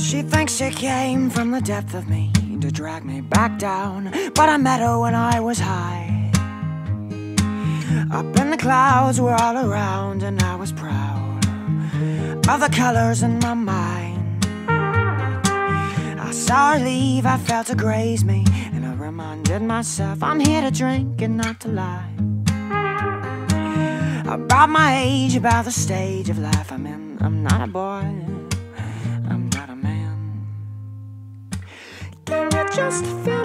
She thinks she came from the depth of me to drag me back down, but I met her when I was high. Up in the clouds were all around, and I was proud of the colors in my mind. I saw her leave, I felt her graze me, and I reminded myself I'm here to drink and not to lie. About my age, about the stage of life I'm in, I'm not a boy. Just feel my